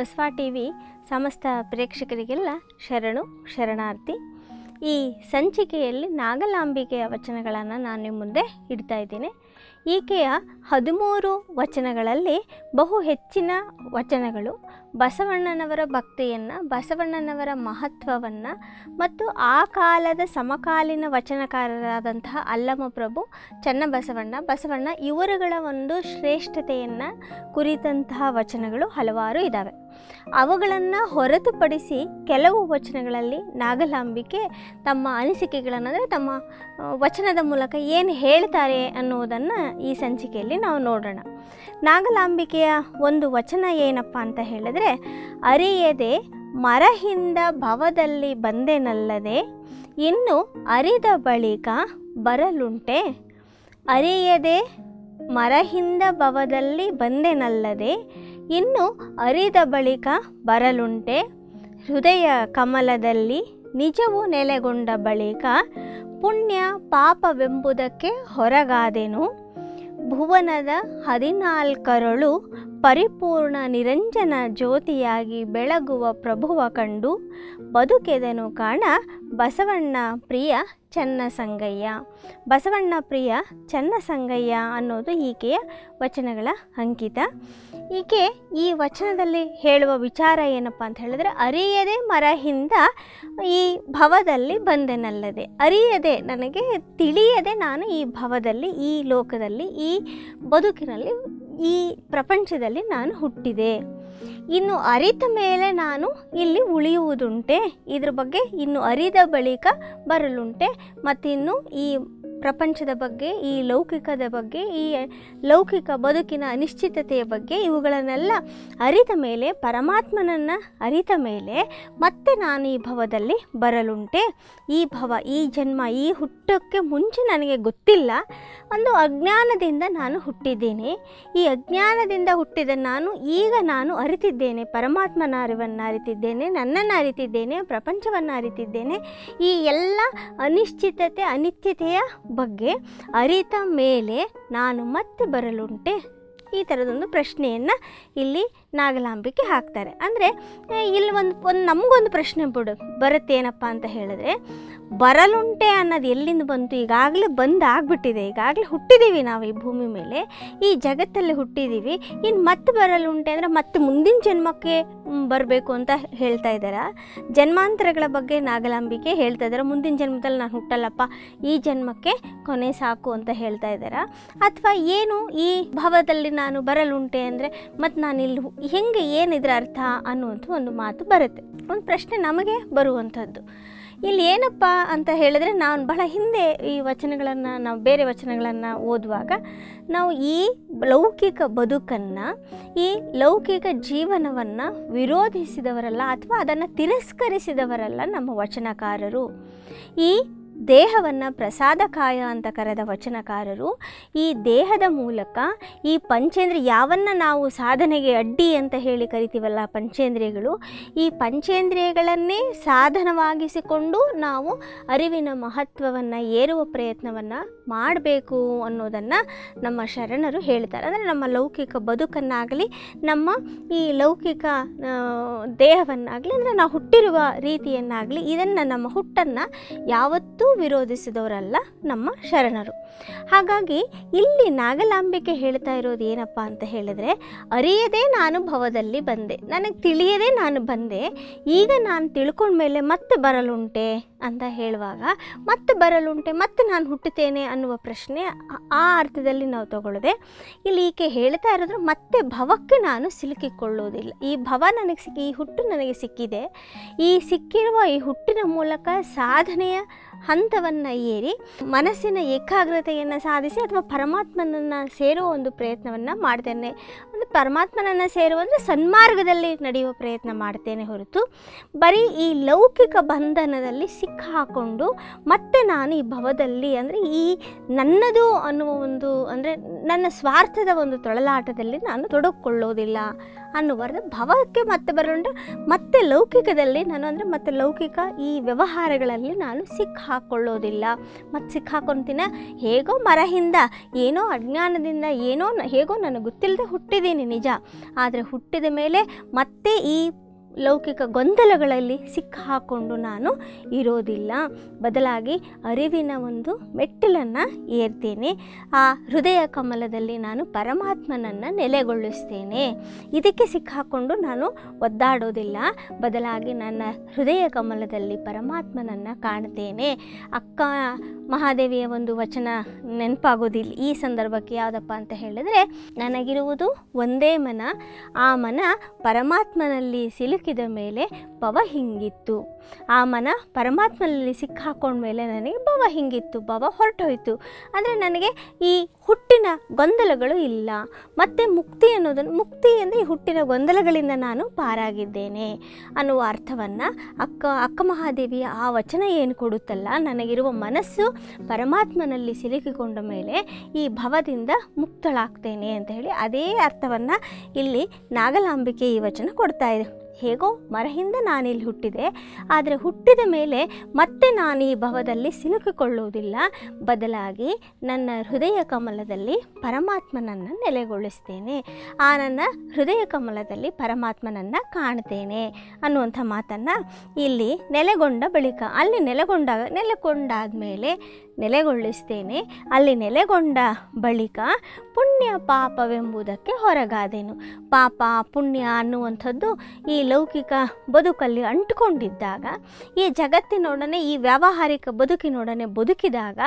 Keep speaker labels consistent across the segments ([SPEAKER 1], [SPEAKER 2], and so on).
[SPEAKER 1] Basava T V ಸಮಸ್ತ ಪ್ರೇಕ್ಷಕರಿಗೆಲ್ಲ ಶರಣು, ಶರಣಾರ್ಥಿ. ಈ ಸಂಚಿಕೆಯಲ್ಲಿ ನಾಗಲಾಂಬಿಕೆಯ ವಚನಗಳನ್ನು ನಾನು ನಿಮ್ಮ ಮುಂದೆ ಇಡ್ತಾ ಇದ್ದೀನಿ. ಈಕೆಯ ಹದಿಮೂರು ವಚನಗಳಲ್ಲಿ ಬಹು ಹೆಚ್ಚಿನ ವಚನಗಳು ಬಸವಣ್ಣನವರ ಭಕ್ತಿಯನ್ನು, ಬಸವಣ್ಣನವರ ಮಹತ್ವವನ್ನು ಮತ್ತು ಆ ಕಾಲದ ಸಮಕಾಲೀನ ವಚನಕಾರರಾದಂತಹ ಅಲ್ಲಮಪ್ರಭು ಚನ್ನಬಸವಣ್ಣ, ಬಸವಣ್ಣ ಇವರುಗಳ ಒಂದು ಶ್ರೇಷ್ಠತೆಯನ್ನು ಕುರಿತಂತಹ ವಚನಗಳು ಹಲವಾರು ಇದ್ದಾವೆ ಅವುಗಳನ್ನು ಹೊರತುಪಡಿಸಿ ಕೆಲವು ವಚನಗಳಲ್ಲಿ ನಾಗಲಾಂಬಿಕೆ ತಮ್ಮ ಅನಿಸಿಕೆಗಳನ್ನು ತಮ್ಮ ವಚನದ ಮೂಲಕ ಏನು ಹೇಳ್ತಾರೆ ಅನ್ನುವುದನ್ನು ಈ ಸಂಚಿಕೆಯಲ್ಲಿ ನಾವು ನೋಡೋಣ. ನಾಗಲಾಂಬಿಕೆಯ ಒಂದು ವಚನ ಏನಪ್ಪ ಅಂತ ಹೇಳಿದ್ರೆ, ಅರಿಯದೆ ಮರಹಿಂದ ಭವದಲ್ಲಿ ಬಂದೆನಲ್ಲದೆ, ಇನ್ನು ಅರಿದ ಬಳಿಕ ಬರಲುಂಟೆ. ಅರಿಯದೆ ಮರಹಿಂದ ಭವದಲ್ಲಿ ಬಂದೆನಲ್ಲದೆ, ಇನ್ನು ಅರಿದ ಬಳಿಕ ಬರಲುಂಟೆ. ಹೃದಯ ಕಮಲದಲ್ಲಿ ನಿಜವು ನೆಲೆಗೊಂಡ ಬಳಿಕ ಪುಣ್ಯ ಪಾಪವೆಂಬುದಕ್ಕೆ ಹೊರಗಾದೆನು. ಭುವನದ ಹದಿನಾಲ್ಕರಳು ಪರಿಪೂರ್ಣ ನಿರಂಜನ ಜ್ಯೋತಿಯಾಗಿ ಬೆಳಗುವ ಪ್ರಭುವ ಕಂಡು ಬದುಕೆದನು ಕಾಣ ಬಸವಣ್ಣ ಪ್ರಿಯ ಚನ್ನಸಂಗಯ್ಯ. ಬಸವಣ್ಣ ಪ್ರಿಯ ಚನ್ನಸಂಗಯ್ಯ ಅನ್ನೋದು ಈಕೆಯ ವಚನಗಳ ಅಂಕಿತ. ಈಕೆ ಈ ವಚನದಲ್ಲಿ ಹೇಳುವ ವಿಚಾರ ಏನಪ್ಪ ಅಂತ ಹೇಳಿದ್ರೆ, ಅರಿಯದೆ ಮರಹಿಂದ ಈ ಭವದಲ್ಲಿ ಬಂದೆನಲ್ಲದೆ. ಅರಿಯದೆ ನನಗೆ ತಿಳಿಯದೆ ನಾನು ಈ ಭವದಲ್ಲಿ, ಈ ಲೋಕದಲ್ಲಿ, ಈ ಬದುಕಿನಲ್ಲಿ, ಈ ಪ್ರಪಂಚದಲ್ಲಿ ನಾನು ಹುಟ್ಟಿದೆ. ಇನ್ನು ಅರಿತ ಮೇಲೆ ನಾನು ಇಲ್ಲಿ ಉಳಿಯುವುದುಂಟೆ. ಇದ್ರ ಬಗ್ಗೆ ಇನ್ನು ಅರಿದ ಬಳಿಕ ಬರಲುಂಟೆ. ಮತ್ತಿನ್ನು ಈ ಪ್ರಪಂಚದ ಬಗ್ಗೆ, ಈ ಲೌಕಿಕದ ಬಗ್ಗೆ, ಈ ಲೌಕಿಕ ಬದುಕಿನ ಅನಿಶ್ಚಿತತೆಯ ಬಗ್ಗೆ ಇವುಗಳನ್ನೆಲ್ಲ ಅರಿತ ಮೇಲೆ, ಪರಮಾತ್ಮನನ್ನು ಅರಿತ ಮೇಲೆ ಮತ್ತೆ ನಾನು ಈ ಭವದಲ್ಲಿ ಬರಲುಂಟೆ. ಈ ಭವ, ಈ ಜನ್ಮ, ಈ ಹುಟ್ಟಕ್ಕೆ ಮುಂಚೆ ನನಗೆ ಗೊತ್ತಿಲ್ಲ. ಒಂದು ಅಜ್ಞಾನದಿಂದ ನಾನು ಹುಟ್ಟಿದ್ದೇನೆ. ಈ ಅಜ್ಞಾನದಿಂದ ಹುಟ್ಟಿದ ನಾನು, ಈಗ ನಾನು ಅರಿತಿದ್ದೇನೆ. ಪರಮಾತ್ಮನ ಅರಿವನ್ನು ಅರಿತಿದ್ದೇನೆ, ನನ್ನನ್ನು ಅರಿತಿದ್ದೇನೆ, ಪ್ರಪಂಚವನ್ನು ಅರಿತಿದ್ದೇನೆ. ಈ ಎಲ್ಲ ಅನಿಶ್ಚಿತತೆ, ಅನಿತ್ಯತೆಯ ಬಗ್ಗೆ ಅರಿತ ಮೇಲೆ ನಾನು ಮತ್ತೆ ಬರಲುಂಟೆ? ಈ ಥರದೊಂದು ಪ್ರಶ್ನೆಯನ್ನು ಇಲ್ಲಿ ನಾಗಲಾಂಬಿಕೆ ಹಾಕ್ತಾರೆ. ಅಂದರೆ ಇಲ್ಲಿ ಒಂದು ಒಂದು ನಮಗೊಂದು ಪ್ರಶ್ನೆ ಬಿಡು. ಬರುತ್ತೇನಪ್ಪ ಅಂತ ಹೇಳಿದ್ರೆ, ಬರಲುಂಟೆ ಅನ್ನೋದು ಎಲ್ಲಿಂದ ಬಂತು? ಈಗಾಗಲೇ ಬಂದು ಆಗಿಬಿಟ್ಟಿದೆ. ಈಗಾಗಲೇ ಹುಟ್ಟಿದ್ದೀವಿ ನಾವು ಈ ಭೂಮಿ ಮೇಲೆ. ಈ ಜಗತ್ತಲ್ಲಿ ಹುಟ್ಟಿದ್ದೀವಿ ಇನ್ನು ಮತ್ತೆ ಬರಲುಂಟೆ ಅಂದರೆ ಮತ್ತೆ ಮುಂದಿನ ಜನ್ಮಕ್ಕೆ ಬರಬೇಕು ಅಂತ ಹೇಳ್ತಾ ಇದ್ದಾರೆ? ಜನ್ಮಾಂತರಗಳ ಬಗ್ಗೆ ನಾಗಲಾಂಬಿಕೆ ಹೇಳ್ತಾ ಇದ್ದಾರೆ? ಮುಂದಿನ ಜನ್ಮದಲ್ಲಿ ನಾನು ಹುಟ್ಟಲ್ಲಪ್ಪ. ಈ ಜನ್ಮಕ್ಕೆ ಕೊನೆ ಸಾಕು ಅಂತ ಹೇಳ್ತಾ ಇದ್ದಾರೆ? ಅಥವಾ ಏನು ಈ ಭಾವದಲ್ಲಿ ನಾನು ಬರಲುಂಟೆ ಅಂದರೆ ಮತ್ತು ನಾನು ಇಲ್ಲಿ ಹೆಂಗೆ ಏನಿದ್ರ ಅರ್ಥ ಅನ್ನುವಂಥ ಒಂದು ಮಾತು ಬರುತ್ತೆ. ಒಂದು ಪ್ರಶ್ನೆ ನಮಗೆ ಬರುವಂಥದ್ದು. ಇಲ್ಲಿ ಏನಪ್ಪ ಅಂತ ಹೇಳಿದ್ರೆ ನಾನು ಬಹಳ ಹಿಂದೆ ಈ ವಚನಗಳನ್ನು, ನಾವು ಬೇರೆ ವಚನಗಳನ್ನು ಓದುವಾಗ ನಾವು ಈ ಲೌಕಿಕ ಬದುಕನ್ನು, ಈ ಲೌಕಿಕ ಜೀವನವನ್ನು ವಿರೋಧಿಸಿದವರಲ್ಲ ಅಥವಾ ಅದನ್ನು ತಿರಸ್ಕರಿಸಿದವರಲ್ಲ ನಮ್ಮ ವಚನಕಾರರು. ಈ ದೇಹವನ್ನು ಪ್ರಸಾದಕಾಯ ಅಂತ ಕರೆದ ವಚನಕಾರರು, ಈ ದೇಹದ ಮೂಲಕ ಈ ಪಂಚೇಂದ್ರಿಯ ಯಾವನ್ನ ನಾವು ಸಾಧನೆಗೆ ಅಡ್ಡಿ ಅಂತ ಹೇಳಿ ಕರಿತೀವಲ್ಲ ಪಂಚೇಂದ್ರಿಯಗಳು, ಈ ಪಂಚೇಂದ್ರಿಯಗಳನ್ನೇ ಸಾಧನವಾಗಿಸಿಕೊಂಡು ನಾವು ಅರಿವಿನ ಮಹತ್ವವನ್ನು ಏರುವ ಪ್ರಯತ್ನವನ್ನು ಮಾಡಬೇಕು ಅನ್ನೋದನ್ನು ನಮ್ಮ ಶರಣರು ಹೇಳ್ತಾರೆ. ಅಂದರೆ ನಮ್ಮ ಲೌಕಿಕ ಬದುಕನ್ನಾಗಲಿ, ನಮ್ಮ ಈ ಲೌಕಿಕ ದೇಹವನ್ನಾಗಲಿ, ಅಂದರೆ ನಾವು ಹುಟ್ಟಿರುವ ರೀತಿಯನ್ನಾಗಲಿ ಇದನ್ನು ನಮ್ಮ ಹುಟ್ಟನ್ನು ಯಾವತ್ತೂ ವಿರೋಧಿಸಿದವರಲ್ಲ ನಮ್ಮ ಶರಣರು. ಹಾಗಾಗಿ ಇಲ್ಲಿ ನಾಗಲಾಂಬಿಕೆ ಹೇಳ್ತಾ ಇರೋದು ಏನಪ್ಪ ಅಂತ ಹೇಳಿದ್ರೆ, ಅರಿಯದೇ ನಾನು ಭವದಲ್ಲಿ ಬಂದೆ. ನನಗೆ ತಿಳಿಯದೇ ನಾನು ಬಂದೆ. ಈಗ ನಾನು ತಿಳ್ಕೊಂಡ್ಮೇಲೆ ಮತ್ತೆ ಬರಲುಂಟೆ ಅಂತ ಹೇಳುವಾಗ, ಮತ್ತೆ ಬರಲುಂಟೆ, ಮತ್ತೆ ನಾನು ಹುಟ್ಟುತ್ತೇನೆ ಅನ್ನುವ ಪ್ರಶ್ನೆ ಆ- ಅರ್ಥದಲ್ಲಿ ನಾವು ತಗೊಳ್ಳದೆ, ಇಲ್ಲಿ ಈಕೆ ಹೇಳ್ತಾ ಇರೋದ್ರೆ ಮತ್ತೆ ಭವಕ್ಕೆ ನಾನು ಸಿಲುಕಿಕೊಳ್ಳುವುದಿಲ್ಲ. ಈ ಭವ ನನಗೆ ಸಿಕ್ಕಿ ಈ ಹುಟ್ಟು ನನಗೆ ಸಿಕ್ಕಿದೆ. ಈ ಸಿಕ್ಕಿರುವ ಈ ಹುಟ್ಟಿನ ಮೂಲಕ ಸಾಧನೆಯ ಹಂತವನ್ನು ಏರಿ ಮನಸ್ಸಿನ ಏಕಾಗ್ರತೆಯನ್ನು ಸಾಧಿಸಿ ಅಥವಾ ಪರಮಾತ್ಮನನ್ನು ಸೇರುವ ಒಂದು ಪ್ರಯತ್ನವನ್ನು ಮಾಡ್ತೇನೆ. ಒಂದು ಪರಮಾತ್ಮನನ್ನು ಸೇರುವ ಅಂದರೆ ಸನ್ಮಾರ್ಗದಲ್ಲಿ ನಡೆಯುವ ಪ್ರಯತ್ನ ಮಾಡ್ತೇನೆ ಹೊರತು ಬರೀ ಈ ಲೌಕಿಕ ಬಂಧನದಲ್ಲಿ ಸಿಕ್ಕಾಕೊಂಡು ಮತ್ತೆ ನಾನು ಈ ಭವದಲ್ಲಿ ಅಂದರೆ ಈ ನನ್ನದು ಅನ್ನುವ ಒಂದು ಅಂದರೆ ನನ್ನ ಸ್ವಾರ್ಥದ ಒಂದು ತೊಳಲಾಟದಲ್ಲಿ ನಾನು ತೊಡಕೊಳ್ಳೋದಿಲ್ಲ ಅನ್ನುವರೆದು ಭವಕ್ಕೆ ಮತ್ತೆ ಬರೋಣ ಮತ್ತೆ ಲೌಕಿಕದಲ್ಲಿ ನಾನು ಅಂದರೆ ಮತ್ತೆ ಲೌಕಿಕ ಈ ವ್ಯವಹಾರಗಳಲ್ಲಿ ನಾನು ಸಿಕ್ಕಾಕೊಳ್ಳೋದಿಲ್ಲ ಮತ್ತು ಸಿಕ್ಕಾಕೊಳ್ತೀನ ಹೇಗೋ ಮರಹಿಂದ ಏನೋ ಅಜ್ಞಾನದಿಂದ ಏನೋ ಹೇಗೋ ನನಗೆ ಗೊತ್ತಿಲ್ಲದೆ ಹುಟ್ಟಿದ್ದೀನಿ ನಿಜ. ಆದರೆ ಹುಟ್ಟಿದ ಮೇಲೆ ಮತ್ತೆ ಈ ಲೌಕಿಕ ಗೊಂದಲಗಳಲ್ಲಿ ಸಿಕ್ಕಾಕೊಂಡು ನಾನು ಇರೋದಿಲ್ಲ. ಬದಲಾಗಿ ಅರಿವಿನ ಒಂದು ಮೆಟ್ಟಿಲನ್ನು ಏರ್ತೇನೆ. ಆ ಹೃದಯ ಕಮಲದಲ್ಲಿ ನಾನು ಪರಮಾತ್ಮನನ್ನು ನೆಲೆಗೊಳ್ಳಿಸ್ತೇನೆ ಇದಕ್ಕೆ ಸಿಕ್ಕಾಕೊಂಡು ನಾನು ಒದ್ದಾಡೋದಿಲ್ಲ. ಬದಲಾಗಿ ನನ್ನ ಹೃದಯ ಕಮಲದಲ್ಲಿ ಪರಮಾತ್ಮನನ್ನು ಕಾಣ್ತೇನೆ. ಅಕ್ಕ ಮಹಾದೇವಿಯ ಒಂದು ವಚನ ನೆನಪಾಗೋದಿಲ್ಲ. ಈ ಸಂದರ್ಭಕ್ಕೆ ಯಾವುದಪ್ಪ ಅಂತ ಹೇಳಿದ್ರೆ, ನನಗಿರುವುದು ಒಂದೇ ಮನ. ಆ ಮನ ಪರಮಾತ್ಮನಲ್ಲಿ ಸಿಲುಕಿದ ಮೇಲೆ ಭವ ಹಿಂಗಿತ್ತು. ಆ ಮನ ಪರಮಾತ್ಮನಲ್ಲಿ ಸಿಕ್ಕಾಕೊಂಡ ಮೇಲೆ ನನಗೆ ಭವ ಹಿಂಗಿತ್ತು, ಭವ ಹೊರಟೋಯ್ತು. ಅಂದರೆ ನನಗೆ ಈ ಹುಟ್ಟಿನ ಗೊಂದಲಗಳು ಇಲ್ಲ. ಮತ್ತು ಮುಕ್ತಿ ಅನ್ನೋದನ್ನು, ಮುಕ್ತಿ ಅಂದರೆ ಈ ಹುಟ್ಟಿನ ಗೊಂದಲಗಳಿಂದ ನಾನು ಪಾರಾಗಿದ್ದೇನೆ ಅನ್ನುವ ಅರ್ಥವನ್ನು ಅಕ್ಕ ಅಕ್ಕ ಮಹಾದೇವಿಯ ಆ ವಚನ ಏನು ಕೊಡುತ್ತಲ್ಲ? ನನಗಿರುವ ಮನಸ್ಸು ಪರಮಾತ್ಮನಲ್ಲಿ ಸಿಲುಕಿಕೊಂಡ ಮೇಲೆ ಈ ಭವದಿಂದ ಮುಕ್ತಳಾಗ್ತೇನೆ ಅಂತ ಹೇಳಿ ಅದೇ ಅರ್ಥವನ್ನು ಇಲ್ಲಿ ನಾಗಲಾಂಬಿಕೆ ಈ ವಚನ ಕೊಡ್ತಾ ಇದೆ. ಹೇಗೋ ಮರಹಿಂದ ನಾನಿಲ್ಲಿ ಹುಟ್ಟಿದೆ. ಆದರೆ ಹುಟ್ಟಿದ ಮೇಲೆ ಮತ್ತೆ ನಾನು ಈ ಭವದಲ್ಲಿ ಸಿಲುಕಿಕೊಳ್ಳುವುದಿಲ್ಲ. ಬದಲಾಗಿ ನನ್ನ ಹೃದಯ ಕಮಲದಲ್ಲಿ ಪರಮಾತ್ಮನನ್ನು ನೆಲೆಗೊಳಿಸ್ತೇನೆ. ಆ ನನ್ನ ಹೃದಯ ಕಮಲದಲ್ಲಿ ಪರಮಾತ್ಮನನ್ನು ಕಾಣ್ತೇನೆ ಅನ್ನುವಂಥ ಮಾತನ್ನು ಇಲ್ಲಿ ನೆಲೆಗೊಂಡ ಬಳಿಕ, ಅಲ್ಲಿ ನೆಲೆಗೊಂಡಾಗ ನೆಲೆಗೊಂಡಾದ ಮೇಲೆ ನೆಲೆಗೊಳಿಸ್ತೇನೆ ಅಲ್ಲಿ ನೆಲೆಗೊಂಡ ಬಳಿಕ ಪುಣ್ಯ ಪಾಪವೆಂಬುದಕ್ಕೆ ಹೊರಗಾದೆನು. ಪಾಪ, ಪುಣ್ಯ ಅನ್ನುವಂಥದ್ದು ಈ ಲೌಕಿಕ ಬದುಕಲ್ಲಿ ಅಂಟುಕೊಂಡಿದ್ದಾಗ, ಈ ಜಗತ್ತಿನೊಡನೆ, ಈ ವ್ಯಾವಹಾರಿಕ ಬದುಕಿನೊಡನೆ ಬದುಕಿದಾಗ,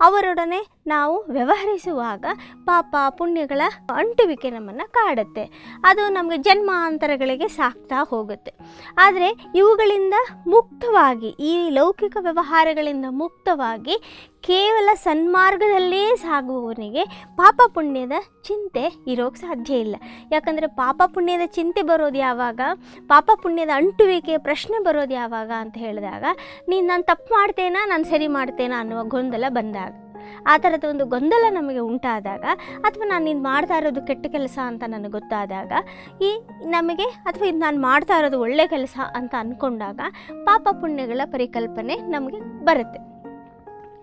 [SPEAKER 1] ಅವರೊಡನೆ ನಾವು ವ್ಯವಹರಿಸುವಾಗ ಪಾಪ, ಪುಣ್ಯಗಳ ಅಂಟುವಿಕೆ ನಮ್ಮನ್ನು ಕಾಡುತ್ತೆ. ಅದು ನಮಗೆ ಜನ್ಮಾಂತರಗಳಿಗೆ ಸಾಕ್ತಾ ಹೋಗುತ್ತೆ. ಆದರೆ ಇವುಗಳಿಂದ ಮುಕ್ತವಾಗಿ, ಈ ಲೌಕಿಕ ವ್ಯವಹಾರಗಳಿಂದ ಮುಕ್ತವಾಗಿ ಕೇವಲ ಸನ್ಮಾರ್ಗದಲ್ಲೇ ಸಾಗುವವನಿಗೆ ಪಾಪ ಪುಣ್ಯದ ಚಿಂತೆ ಇರೋಕ್ಕೆ ಸಾಧ್ಯ ಇಲ್ಲ. ಯಾಕಂದರೆ ಪಾಪ ಪುಣ್ಯದ ಚಿಂತೆ ಬರೋದು ಯಾವಾಗ? ಪಾಪ ಪುಣ್ಯದ ಅಂಟುವಿಕೆ ಪ್ರಶ್ನೆ ಬರೋದು ಯಾವಾಗ ಅಂತ ಹೇಳಿದಾಗ ನೀನು ನಾನು ತಪ್ಪು ಮಾಡ್ತೇನಾ? ನಾನು ಸರಿ ಮಾಡ್ತೇನಾ? ಅನ್ನುವ ಗೊಂದಲ ಬಂದಾಗ, ಆ ಥರದ ಒಂದು ಗೊಂದಲ ನಮಗೆ ಉಂಟಾದಾಗ, ಅಥವಾ ನಾನು ಇದು ಮಾಡ್ತಾ ಇರೋದು ಕೆಟ್ಟ ಕೆಲಸ ಅಂತ ನನಗೆ ಗೊತ್ತಾದಾಗ, ಈ ನಮಗೆ ಅಥವಾ ಇದು ನಾನು ಮಾಡ್ತಾ ಇರೋದು ಒಳ್ಳೆ ಕೆಲಸ ಅಂತ ಅಂದ್ಕೊಂಡಾಗ ಪಾಪ ಪುಣ್ಯಗಳ ಪರಿಕಲ್ಪನೆ ನಮಗೆ ಬರುತ್ತೆ.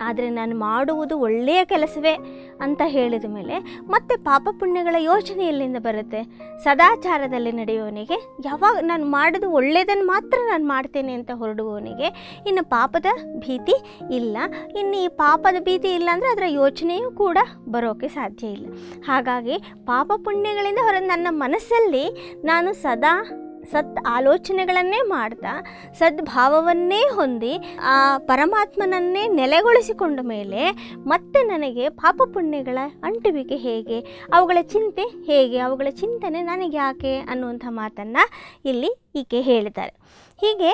[SPEAKER 1] ಆದರೆ ನಾನು ಮಾಡುವುದು ಒಳ್ಳೆಯ ಕೆಲಸವೇ ಅಂತ ಹೇಳಿದ ಮೇಲೆ ಮತ್ತೆ ಪಾಪ ಪುಣ್ಯಗಳ ಯೋಚನೆ ಎಲ್ಲಿಂದ ಬರುತ್ತೆ? ಸದಾಚಾರದಲ್ಲಿ ನಡೆಯುವವನಿಗೆ ಯಾವಾಗ ನಾನು ಮಾಡೋದು ಒಳ್ಳೆಯದನ್ನು ಮಾತ್ರ ನಾನು ಮಾಡ್ತೇನೆ ಅಂತ ಹೊರಡುವವನಿಗೆ ಇನ್ನು ಪಾಪದ ಭೀತಿ ಇಲ್ಲ. ಇನ್ನು ಈ ಪಾಪದ ಭೀತಿ ಇಲ್ಲ ಅಂದರೆ ಅದರ ಯೋಚನೆಯೂ ಕೂಡ ಬರೋಕ್ಕೆ ಸಾಧ್ಯ ಇಲ್ಲ. ಹಾಗಾಗಿ ಪಾಪ ಪುಣ್ಯಗಳಿಂದ ಹೊರ ನನ್ನ ಮನಸ್ಸಲ್ಲಿ ನಾನು ಸದಾ ಸತ್ ಆಲೋಚನೆಗಳನ್ನೇ ಮಾಡ್ತಾ ಸದ್ಭಾವವನ್ನೇ ಹೊಂದಿ, ಆ ಪರಮಾತ್ಮನನ್ನೇ ನೆಲೆಗೊಳಿಸಿಕೊಂಡ ಮೇಲೆ ಮತ್ತೆ ನನಗೆ ಪಾಪ ಪುಣ್ಯಗಳ ಅಂಟುವಿಕೆ ಹೇಗೆ, ಅವುಗಳ ಚಿಂತೆ ಹೇಗೆ, ಅವುಗಳ ಚಿಂತನೆ ನನಗೆ ಯಾಕೆ ಅನ್ನುವಂಥ ಮಾತನ್ನು ಇಲ್ಲಿ ಈಕೆ ಹೇಳ್ತಾರೆ ಹೀಗೆ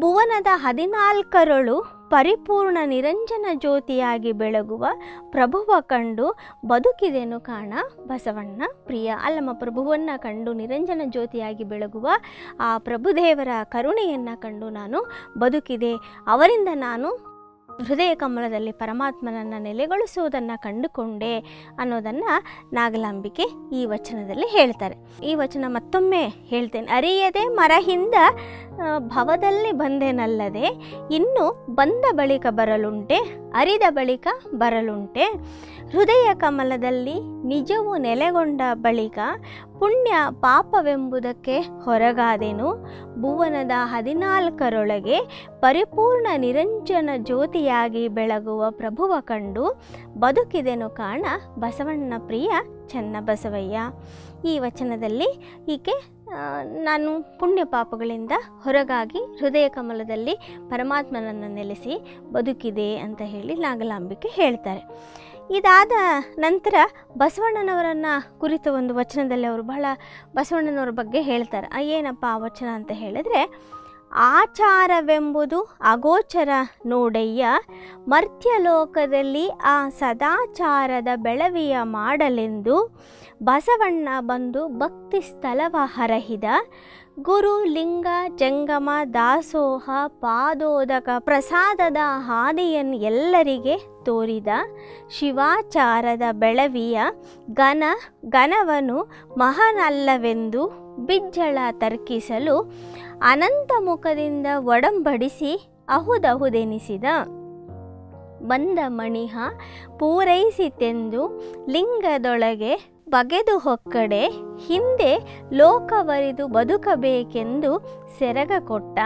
[SPEAKER 1] ಭುವನದ ಹದಿನಾಲ್ಕರಳು ಪರಿಪೂರ್ಣ ನಿರಂಜನ ಜ್ಯೋತಿಯಾಗಿ ಬೆಳಗುವ ಪ್ರಭುವ ಕಂಡು ಬದುಕಿದೆನು ಕಾಣ. ಬಸವಣ್ಣ, ಪ್ರಿಯ ಅಲ್ಲಮ್ಮ ಪ್ರಭುವನ್ನು ಕಂಡು ನಿರಂಜನ ಜ್ಯೋತಿಯಾಗಿ ಬೆಳಗುವ ಆ ಪ್ರಭುದೇವರ ಕರುಣೆಯನ್ನು ಕಂಡು ನಾನು ಬದುಕಿದೆ. ಅವರಿಂದ ನಾನು ಹೃದಯ ಕಮಲದಲ್ಲಿ ಪರಮಾತ್ಮನನ್ನು ನೆಲೆಗೊಳಿಸುವುದನ್ನು ಕಂಡುಕೊಂಡೆ ಅನ್ನೋದನ್ನು ನಾಗಲಾಂಬಿಕೆ ಈ ವಚನದಲ್ಲಿ ಹೇಳ್ತಾರೆ. ಈ ವಚನ ಮತ್ತೊಮ್ಮೆ ಹೇಳ್ತೇನೆ. ಅರಿಯದೆ ಮರಹಿಂದ ಭವದಲ್ಲಿ ಬಂದೆನಲ್ಲದೆ, ಇನ್ನು ಬಂದ ಬಳಿಕ ಬರಲುಂಟೆ ಅರಿದ ಬಳಿಕ ಬರಲುಂಟೆ. ಹೃದಯ ಕಮಲದಲ್ಲಿ ನಿಜವು ನೆಲೆಗೊಂಡ ಬಳಿಕ ಪುಣ್ಯ ಪಾಪವೆಂಬುದಕ್ಕೆ ಹೊರಗಾದೆನು. ಭುವನದ ಹದಿನಾಲ್ಕರೊಳಗೆ ಪರಿಪೂರ್ಣ ನಿರಂಜನ ಜ್ಯೋತಿಯಾಗಿ ಬೆಳಗುವ ಪ್ರಭುವ ಕಂಡು ಬದುಕಿದೆನು ಕಾಣ ಬಸವಣ್ಣ ಪ್ರಿಯ ಚನ್ನಬಸವಯ್ಯ. ಈ ವಚನದಲ್ಲಿ ಈಕೆ ನಾನು ಪುಣ್ಯ ಪಾಪಗಳಿಂದ ಹೊರಗಾಗಿ ಹೃದಯ ಕಮಲದಲ್ಲಿ ಪರಮಾತ್ಮನನ್ನು ನೆಲೆಸಿ ಬದುಕಿದೆ ಅಂತ ಹೇಳಿ ನಾಗಲಾಂಬಿಕೆ ಹೇಳ್ತಾರೆ. ಇದಾದ ನಂತರ ಬಸವಣ್ಣನವರನ್ನು ಕುರಿತ ಒಂದು ವಚನದಲ್ಲಿ ಅವರು ಬಹಳ ಬಸವಣ್ಣನವ್ರ ಬಗ್ಗೆ ಹೇಳ್ತಾರೆ. ಏನಪ್ಪ ಆ ವಚನ ಅಂತ ಹೇಳಿದರೆ ಆಚಾರವೆಂಬುದು ಅಗೋಚರ ನೋಡಯ್ಯ. ಮರ್ತ್ಯಲೋಕದಲ್ಲಿ ಆ ಸದಾಚಾರದ ಬೆಳವಿಯ ಮಾಡಲೆಂದು ಬಸವಣ್ಣ ಬಂದು ಭಕ್ತಿ ಸ್ಥಳವ ಹರಹಿದ. ಗುರು ಲಿಂಗ ಜಂಗಮ ದಾಸೋಹ ಪಾದೋದಕ ಪ್ರಸಾದದ ಹಾದಿಯನ್ನು ಎಲ್ಲರಿಗೆ ತೋರಿದ. ಶಿವಾಚಾರದ ಬೆಳವಿಯ ಘನ ಘನವನು ಮಹಾನಲ್ಲವೆಂದು ಬಿಜ್ಜಳ ತರ್ಕಿಸಲು ಅನಂತ ಮುಖದಿಂದ ಒಡಂಬಡಿಸಿ ಅಹುದಹುದೆನಿಸಿದ. ಬಂದ ಮಣಿಹ ಪೂರೈಸಿತೆಂದು ಲಿಂಗದೊಳಗೆ ಬಗೆದು ಹೊಕ್ಕಡೆ ಹಿಂದೆ ಲೋಕವರಿದು ಬದುಕಬೇಕೆಂದು ಸೆರಗ ಕೊಟ್ಟ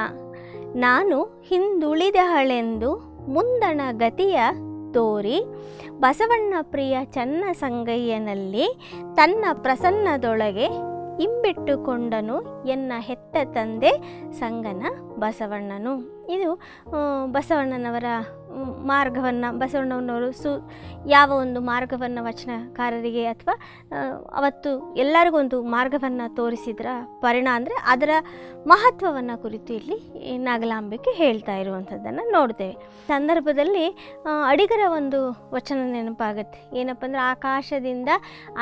[SPEAKER 1] ನಾನು ಹಿಂದುಳಿದಹಳೆಂದು ಮುಂದಣ ಗತಿಯ ತೋರಿ ಬಸವಣ್ಣ ಪ್ರಿಯ ಚನ್ನ ಸಂಗಯ್ಯನಲ್ಲಿ ತನ್ನ ಪ್ರಸನ್ನದೊಳಗೆ ಇಂಬಿಟ್ಟುಕೊಂಡನು ಎನ್ನ ಹೆತ್ತ ತಂದೆ ಸಂಗನ ಬಸವಣ್ಣನು. ಇದು ಬಸವಣ್ಣನವರ ಮಾರ್ಗವನ್ನು, ಬಸವಣ್ಣನವರು ಸು, ಯಾವ ಒಂದು ಮಾರ್ಗವನ್ನು ವಚನಕಾರರಿಗೆ ಅಥವಾ ಅವತ್ತು ಎಲ್ಲರಿಗೂ ಒಂದು ಮಾರ್ಗವನ್ನು ತೋರಿಸಿದ್ರ ಪರಿಣಾಮ ಅಂದರೆ ಅದರ ಮಹತ್ವವನ್ನು ಕುರಿತು ಇಲ್ಲಿ ನಾಗಲಾಂಬಿಕೆ ಹೇಳ್ತಾ ಇರುವಂಥದ್ದನ್ನು ನೋಡ್ತೇವೆ. ಸಂದರ್ಭದಲ್ಲಿ ಅಡಿಗರ ಒಂದು ವಚನ ನೆನಪಾಗುತ್ತೆ. ಏನಪ್ಪ ಅಂದರೆ ಆಕಾಶದಿಂದ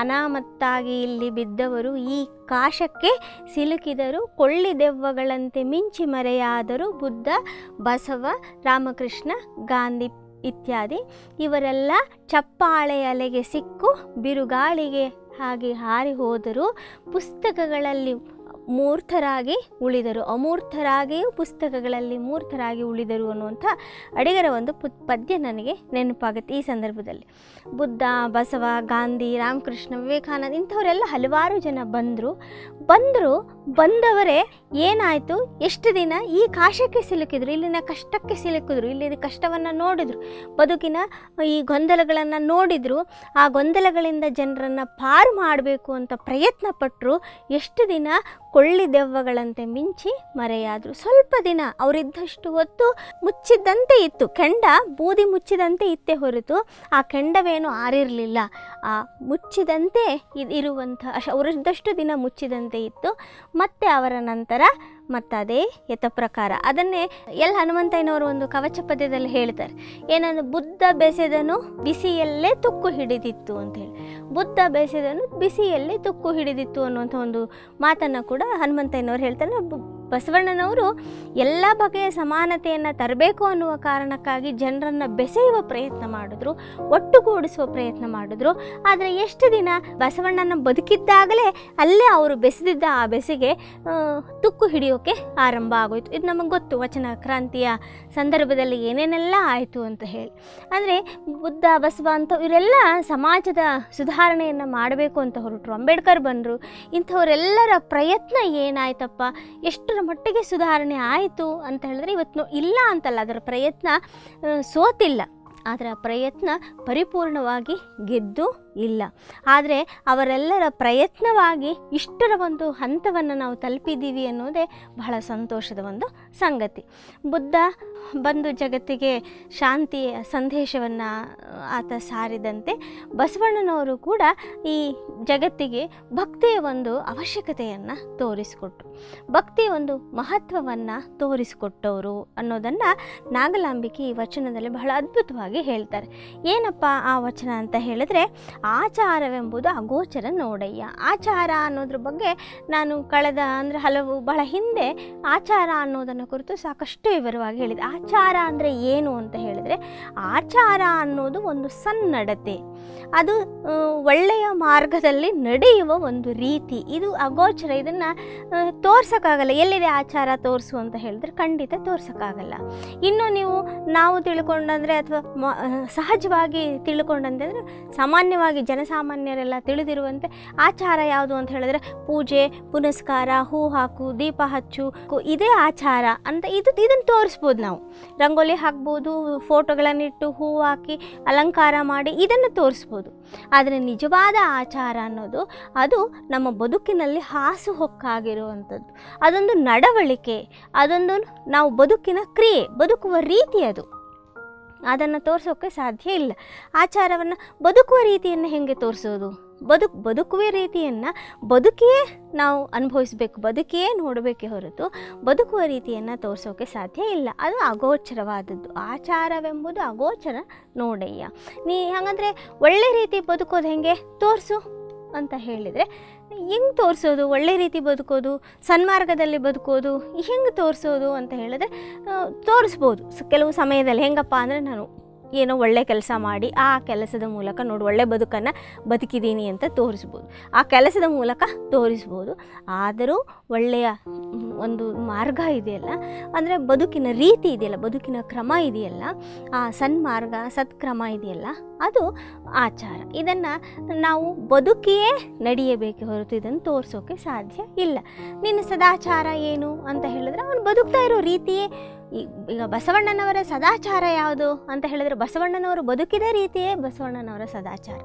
[SPEAKER 1] ಅನಾಮತ್ತಾಗಿ ಇಲ್ಲಿ ಬಿದ್ದವರು ಈ ಕಾಶಕ್ಕೆ ಸಿಲುಕಿದರು ಕೊಳ್ಳಿ ದೆವ್ವಗಳಂತೆ ಮಿಂಚಿ ಮರೆಯಾದರು ಬುದ್ಧ, ಬಸವ, ರಾಮಕೃಷ್ಣ, ಗಾಂಧಿ ಇತ್ಯಾದಿ ಇವರೆಲ್ಲ ಚಪ್ಪಾಳೆ ಅಲೆಗೆ ಸಿಕ್ಕು, ಬಿರುಗಾಳಿಗೆ ಹಾಗೆ ಹಾರಿ ಹೋದರು ಪುಸ್ತಕಗಳಲ್ಲಿ ಮೂರ್ತರಾಗಿ ಉಳಿದರು. ಅಮೂರ್ತರಾಗಿಯೂ ಪುಸ್ತಕಗಳಲ್ಲಿ ಮೂರ್ತರಾಗಿ ಉಳಿದರು ಅನ್ನುವಂಥ ಅಡಿಗರ ಒಂದು ಪದ್ಯ ನನಗೆ ನೆನಪಾಗುತ್ತೆ ಈ ಸಂದರ್ಭದಲ್ಲಿ. ಬುದ್ಧ, ಬಸವ, ಗಾಂಧಿ, ರಾಮಕೃಷ್ಣ, ವಿವೇಕಾನಂದ ಇಂಥವರೆಲ್ಲ ಹಲವಾರು ಜನ ಬಂದರು. ಬಂದರು, ಬಂದವರೇ ಏನಾಯಿತು? ಎಷ್ಟು ದಿನ ಈ ಕಾಶಕ್ಕೆ ಸಿಲುಕಿದ್ರು? ಇಲ್ಲಿನ ಕಷ್ಟಕ್ಕೆ ಸಿಲುಕಿದ್ರು? ಇಲ್ಲಿ ಕಷ್ಟವನ್ನು ನೋಡಿದ್ರು? ಬದುಕಿನ ಈ ಗೊಂದಲಗಳನ್ನು ನೋಡಿದ್ರು? ಆ ಗೊಂದಲಗಳಿಂದ ಜನರನ್ನು ಪಾರು ಮಾಡಬೇಕು ಅಂತ ಪ್ರಯತ್ನ ಪಟ್ಟರು ಎಷ್ಟು ದಿನ ಕೊಳ್ಳಿ ದೆವ್ವಗಳಂತೆ ಮಿಂಚಿ ಮರೆಯಾದರು. ಸ್ವಲ್ಪ ದಿನ ಅವರಿದ್ದಷ್ಟು ಹೊತ್ತು ಮುಚ್ಚಿದ್ದಂತೆ ಇತ್ತು. ಕೆಂಡ ಬೂದಿ ಮುಚ್ಚಿದಂತೆ ಇತ್ತೆ ಹೊರತು. ಆ ಕೆಂಡವೇನು ಆರಿರಲಿಲ್ಲ. ಮುಚ್ಚಿದಂತೆ ಇದ್- ಇರುವಂಥ, ಅಶ, ಅವರಿದ್ದಷ್ಟು ದಿನ ಮುಚ್ಚಿದಂತೆ ಇತ್ತು. ಮತ್ತೆ ಅವರ ನಂತರ ಮತ್ತದೇ ಯಥ ಪ್ರಕಾರ. ಅದನ್ನೇ ಎಲ್ ಹನುಮಂತಯ್ಯನವರು ಒಂದು ಕವಚ ಪದ್ಯದಲ್ಲಿ ಹೇಳ್ತಾರೆ. ಏನಂದ್ರೆ ಬುದ್ಧ ಬೆಸೆದನು ಬಿಸಿಯಲ್ಲೇ ತುಕ್ಕು ಹಿಡಿದಿತ್ತು ಅಂತ ಹೇಳಿ. ಬುದ್ಧ ಬೆಸೆದನು ಬಿಸಿಯಲ್ಲೇ ತುಕ್ಕು ಹಿಡಿದಿತ್ತು ಅನ್ನುವಂಥ ಒಂದು ಮಾತನ್ನು ಕೂಡ ಹನುಮಂತಯ್ಯನವರು ಹೇಳ್ತಾರೆ. ಬಸವಣ್ಣನವರು ಎಲ್ಲ ಬಗೆಯ ಸಮಾನತೆಯನ್ನು ತರಬೇಕು ಅನ್ನುವ ಕಾರಣಕ್ಕಾಗಿ ಜನರನ್ನು ಬೆಸೆಯುವ ಪ್ರಯತ್ನ ಮಾಡಿದ್ರು, ಒಟ್ಟುಗೂಡಿಸುವ ಪ್ರಯತ್ನ ಮಾಡಿದ್ರು. ಆದರೆ ಎಷ್ಟು ದಿನ ಬಸವಣ್ಣನ ಬದುಕಿದ್ದಾಗಲೇ ಅಲ್ಲೇ ಅವರು ಬೆಸೆದಿದ್ದ ಆ ಬೆಸೆಗೆ ತುಕ್ಕು ಹಿಡಿಯೋಕೆ ಆರಂಭ ಆಗೋಯಿತು. ಇದು ನಮಗೆ ಗೊತ್ತು, ವಚನ ಕ್ರಾಂತಿಯ ಸಂದರ್ಭದಲ್ಲಿ ಏನೇನೆಲ್ಲ ಆಯಿತು ಅಂತ ಹೇಳಿ. ಅಂದರೆ ಬುದ್ಧ, ಬಸವ ಅಂತ ಇವರೆಲ್ಲ ಸಮಾಜದ ಸುಧಾರಣೆಯನ್ನು ಮಾಡಬೇಕು ಅಂತ ಹೊರಟರು. ಅಂಬೇಡ್ಕರ್ ಬಂದರು. ಇಂಥವರೆಲ್ಲರ ಪ್ರಯತ್ನ ಏನಾಯ್ತಪ್ಪ? ಎಷ್ಟರ ಮಟ್ಟಿಗೆ ಸುಧಾರಣೆ ಆಯಿತು ಅಂತ ಹೇಳಿದ್ರೆ ಇವತ್ತು ಇಲ್ಲ ಅಂತಲ್ಲ ಅದರ ಪ್ರಯತ್ನ ಸೋತಿಲ್ಲ. ಅದರ ಪ್ರಯತ್ನ ಪರಿಪೂರ್ಣವಾಗಿ ಗೆದ್ದು ಇಲ್ಲ. ಆದರೆ ಅವರೆಲ್ಲರ ಪ್ರಯತ್ನವಾಗಿ ಇಷ್ಟರ ಒಂದು ಹಂತವನ್ನು ನಾವು ತಲುಪಿದ್ದೀವಿ ಅನ್ನೋದೇ ಬಹಳ ಸಂತೋಷದ ಒಂದು ಸಂಗತಿ. ಬುದ್ಧ ಬಂದು ಜಗತ್ತಿಗೆ ಶಾಂತಿಯ ಸಂದೇಶವನ್ನು ಆತ ಸಾರಿದಂತೆ ಬಸವಣ್ಣನವರು ಕೂಡ ಈ ಜಗತ್ತಿಗೆ ಭಕ್ತಿಯ ಒಂದು ಅವಶ್ಯಕತೆಯನ್ನು ತೋರಿಸಿಕೊಟ್ರು. ಭಕ್ತಿಯ ಒಂದು ಮಹತ್ವವನ್ನು ತೋರಿಸಿಕೊಟ್ಟವರು ಅನ್ನೋದನ್ನು ನಾಗಲಾಂಬಿಕೆ ಈ ವಚನದಲ್ಲಿ ಬಹಳ ಅದ್ಭುತವಾಗಿ ಹೇಳ್ತಾರೆ. ಏನಪ್ಪ ಆ ವಚನ ಅಂತ ಹೇಳಿದ್ರೆ, ಆಚಾರವೆಂಬುದು ಅಗೋಚರ ನೋಡಯ್ಯ. ಆಚಾರ ಅನ್ನೋದ್ರ ಬಗ್ಗೆ ನಾನು ಕಳೆದ ಅಂದರೆ ಹಲವು ಬಹಳ ಹಿಂದೆ ಆಚಾರ ಅನ್ನೋದನ್ನು ಕುರಿತು ಸಾಕಷ್ಟು ವಿವರವಾಗಿ ಹೇಳಿದೆ. ಆಚಾರ ಅಂದರೆ ಏನು ಅಂತ ಹೇಳಿದರೆ, ಆಚಾರ ಅನ್ನೋದು ಒಂದು ಸನ್ನಡತೆ. ಅದು ಒಳ್ಳೆಯ ಮಾರ್ಗದಲ್ಲಿ ನಡೆಯುವ ಒಂದು ರೀತಿ. ಇದು ಅಗೋಚರ, ಇದನ್ನು ತೋರ್ಸೋಕ್ಕಾಗಲ್ಲ. ಎಲ್ಲಿದೆ ಆಚಾರ ತೋರಿಸು ಅಂತ ಹೇಳಿದ್ರೆ ಖಂಡಿತ ತೋರ್ಸೋಕ್ಕಾಗಲ್ಲ. ಇನ್ನು ನೀವು, ನಾವು ತಿಳ್ಕೊಂಡಂದರೆ ಅಥವಾ ಸಹಜವಾಗಿ ತಿಳ್ಕೊಂಡಂತಂದರೆ ಸಾಮಾನ್ಯವಾಗಿ ಜನಸಾಮಾನ್ಯರೆಲ್ಲ ತಿಳಿದಿರುವಂತೆ ಆಚಾರ ಯಾವುದು ಅಂತ ಹೇಳಿದ್ರೆ ಪೂಜೆ, ಪುನಸ್ಕಾರ, ಹೂ ಹಾಕು, ದೀಪ ಹಚ್ಚು ಇದೇ ಆಚಾರ ಅಂತ ಇದು ಇದನ್ನು ತೋರಿಸ್ಬೋದು ನಾವು. ರಂಗೋಲಿ ಹಾಕ್ಬೋದು ಫೋಟೋಗಳನ್ನಿಟ್ಟು ಹೂ ಹಾಕಿ ಅಲಂಕಾರ ಮಾಡಿ ಇದನ್ನು ತೋರಿಸ್ಬೋದು. ಆದರೆ ನಿಜವಾದ ಆಚಾರ ಅನ್ನೋದು ಅದು ನಮ್ಮ ಬದುಕಿನಲ್ಲಿ ಹಾಸು ಹೊಕ್ಕಾಗಿರುವಂಥದ್ದು. ಅದೊಂದು ನಡವಳಿಕೆ, ಅದೊಂದು ನಾವು ಬದುಕಿನ ಕ್ರಿಯೆ, ಬದುಕುವ ರೀತಿ ಅದು. ಅದನ್ನು ತೋರಿಸೋಕ್ಕೆ ಸಾಧ್ಯ ಇಲ್ಲ. ಆಚಾರವನ್ನು ಬದುಕುವ ರೀತಿಯನ್ನು ಹೇಗೆ ತೋರಿಸೋದು? ಬದುಕು, ಬದುಕುವ ರೀತಿಯನ್ನು ಬದುಕಿಯೇ ನಾವು ಅನುಭವಿಸಬೇಕು ಬದುಕಿಯೇ ನೋಡಬೇಕೇ ಹೊರತು ಬದುಕುವ ರೀತಿಯನ್ನು ತೋರಿಸೋಕೆ ಸಾಧ್ಯ ಇಲ್ಲ. ಅದು ಅಗೋಚರವಾದದ್ದು. ಆಚಾರವೆಂಬುದು ಅಗೋಚರ ನೋಡಯ್ಯ. ನೀ ಹಾಗಂದರೆ ಒಳ್ಳೆ ರೀತಿ ಬದುಕೋದು ಹೇಗೆ? ತೋರಿಸು. ಅಂತ ಹೇಳಿದರೆ, ಹೆಂಗೆ ತೋರಿಸೋದು? ಒಳ್ಳೆ ರೀತಿ ಬದುಕೋದು? ಸನ್ಮಾರ್ಗದಲ್ಲಿ ಬದುಕೋದು? ಹೆಂಗೆ ತೋರಿಸೋದು ಅಂತ ಹೇಳಿದ್ರೆ ತೋರಿಸ್ಬೋದು. ಕೆಲವು ಸಮಯದಲ್ಲಿ. ಹೆಂಗಪ್ಪ ಅಂದರೆ ನಾನು ಏನೋ ಒಳ್ಳೆ ಕೆಲಸ ಮಾಡಿ ಆ ಕೆಲಸದ ಮೂಲಕ ನೋಡಿ ಒಳ್ಳೆ ಬದುಕನ್ನು ಬದುಕಿದ್ದೀನಿ ಅಂತ ತೋರಿಸ್ಬೋದು. ಆ ಕೆಲಸದ ಮೂಲಕ ತೋರಿಸ್ಬೋದು. ಆದರೂ ಒಳ್ಳೆಯ ಒಂದು ಮಾರ್ಗ ಇದೆಯಲ್ಲ, ಅಂದರೆ ಬದುಕಿನ ರೀತಿ ಇದೆಯಲ್ಲ, ಬದುಕಿನ ಕ್ರಮ ಇದೆಯಲ್ಲ, ಆ ಸನ್ಮಾರ್ಗ, ಸತ್ಕ್ರಮ ಇದೆಯಲ್ಲ, ಅದು ಆಚಾರ. ಇದನ್ನು ನಾವು ಬದುಕಿಯೇ ನಡೆಯಬೇಕು ಹೊರತು ಇದನ್ನು ತೋರಿಸೋಕೆ ಸಾಧ್ಯ ಇಲ್ಲ. ನಿನ್ನ ಸದಾಚಾರ ಏನು ಅಂತ ಹೇಳಿದ್ರೆ, ಅವನು ಬದುಕ್ತಾ ಇರೋ ರೀತಿಯೇ ಈಗ ಬಸವಣ್ಣನವರ ಸದಾಚಾರ ಯಾವುದು ಅಂತ ಹೇಳಿದ್ರೆ ಬಸವಣ್ಣನವರು ಬದುಕಿದ ರೀತಿಯೇ ಬಸವಣ್ಣನವರ ಸದಾಚಾರ.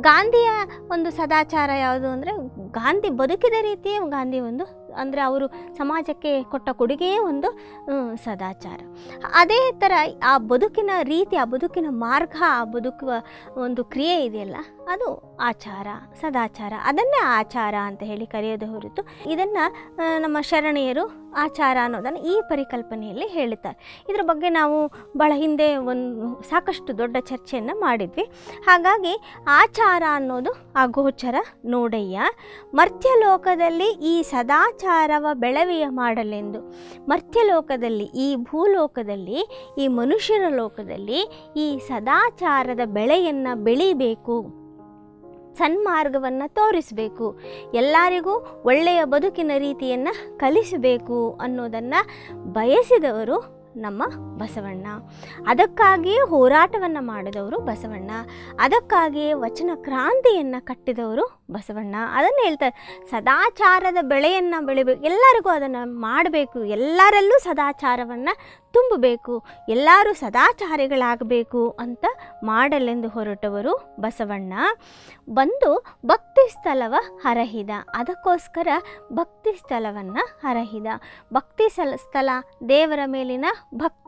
[SPEAKER 1] ಗಾಂಧಿಯ ಒಂದು ಸದಾಚಾರ ಯಾವುದು ಅಂದರೆ ಗಾಂಧಿ ಬದುಕಿದ ರೀತಿಯೇ ಗಾಂಧಿ ಒಂದು ಅಂದರೆ ಅವರು ಸಮಾಜಕ್ಕೆ ಕೊಟ್ಟ ಕೊಡುಗೆಯೇ ಒಂದು ಸದಾಚಾರ. ಅದೇ ಥರ ಆ ಬದುಕಿನ ರೀತಿ, ಆ ಬದುಕಿನ ಮಾರ್ಗ, ಆ ಬದುಕುವ ಒಂದು ಕ್ರಿಯೆ ಇದೆಯಲ್ಲ, ಅದು ಆಚಾರ, ಸದಾಚಾರ. ಅದನ್ನೇ ಆಚಾರ ಅಂತ ಹೇಳಿ ಕರೆಯೋದು ಹೊರತು ಇದನ್ನು ನಮ್ಮ ಶರಣೆಯರು ಆಚಾರ ಅನ್ನೋದನ್ನು ಈ ಪರಿಕಲ್ಪನೆಯಲ್ಲಿ ಹೇಳುತ್ತಾರೆ. ಇದರ ಬಗ್ಗೆ ನಾವು ಬಹಳ ಹಿಂದೆ ಒಂದು ಸಾಕಷ್ಟು ದೊಡ್ಡ ಚರ್ಚೆಯನ್ನು ಮಾಡಿದ್ವಿ. ಹಾಗಾಗಿ ಆಚಾರ ಅನ್ನೋದು ಆ ಗೋಚರ ನೋಡಯ್ಯ. ಮರ್ತ್ಯಲೋಕದಲ್ಲಿ ಈ ಸದಾಚಾರವ ಬೆಳವೆಯ ಮಾಡಲೆಂದು ಮರ್ತ್ಯಲೋಕದಲ್ಲಿ, ಈ ಭೂಲೋಕದಲ್ಲಿ, ಈ ಮನುಷ್ಯರ ಲೋಕದಲ್ಲಿ, ಈ ಸದಾಚಾರದ ಬೆಳೆಯನ್ನು ಬೆಳೀಬೇಕು, ಸನ್ಮಾರ್ಗವನ್ನು ತೋರಿಸಬೇಕು, ಎಲ್ಲರಿಗೂ ಒಳ್ಳೆಯ ಬದುಕಿನ ರೀತಿಯನ್ನು ಕಲಿಸಬೇಕು ಅನ್ನೋದನ್ನು ಬಯಸಿದವರು ನಮ್ಮ ಬಸವಣ್ಣ. ಅದಕ್ಕಾಗಿಯೇ ಹೋರಾಟವನ್ನು ಮಾಡಿದವರು ಬಸವಣ್ಣ. ಅದಕ್ಕಾಗಿಯೇ ವಚನ ಕ್ರಾಂತಿಯನ್ನು ಕಟ್ಟಿದವರು ಬಸವಣ್ಣ. ಅದನ್ನು ಹೇಳ್ತಾರೆ, ಸದಾಚಾರದ ಬೆಳೆಯನ್ನು ಬೆಳಿಬೇಕು, ಎಲ್ಲರಿಗೂ ಅದನ್ನು ಮಾಡಬೇಕು, ಎಲ್ಲರಲ್ಲೂ ಸದಾಚಾರವನ್ನು ತುಂಬಬೇಕು, ಎಲ್ಲರೂ ಸದಾಚಾರಿಗಳಾಗಬೇಕು ಅಂತ ಮಾಡಲೆಂದು ಹೊರಟವರು ಬಸವಣ್ಣ. ಬಂದು ಭಕ್ತಿ ಸ್ಥಳವ ಹರಹಿದ, ಅದಕ್ಕೋಸ್ಕರ ಭಕ್ತಿ ಸ್ಥಳವನ್ನು ಹರಹಿದ. ಭಕ್ತಿ ಸ್ಥಳ ದೇವರ ಮೇಲಿನ ಭಕ್ತಿ